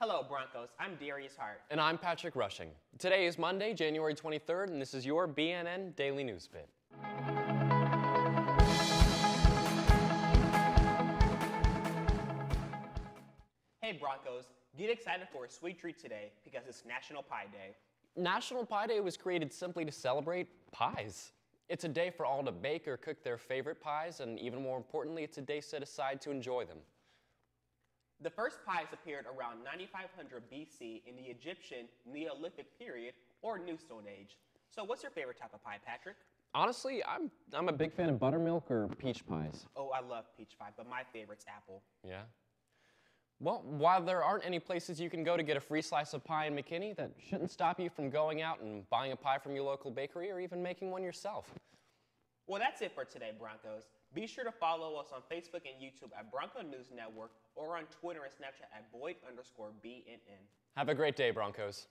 Hello, Broncos. I'm Darius Hart. And I'm Patrick Rushing. Today is Monday, January 23rd, and this is your BNN Daily News Bit. Hey, Broncos. Get excited for a sweet treat today because it's National Pie Day. National Pie Day was created simply to celebrate pies. It's a day for all to bake or cook their favorite pies, and even more importantly, it's a day set aside to enjoy them. The first pies appeared around 9500 BC in the Egyptian Neolithic period or New Stone Age. So, what's your favorite type of pie, Patrick? Honestly, I'm, I'm a big fan of buttermilk or peach pies. Oh, I love peach pie, but my favorite's apple. Yeah? Well, while there aren't any places you can go to get a free slice of pie in McKinney, that shouldn't stop you from going out and buying a pie from your local bakery or even making one yourself. Well, that's it for today, Broncos. Be sure to follow us on Facebook and YouTube at Bronco News Network or on Twitter and Snapchat at Boyd underscore BNN. Have a great day, Broncos.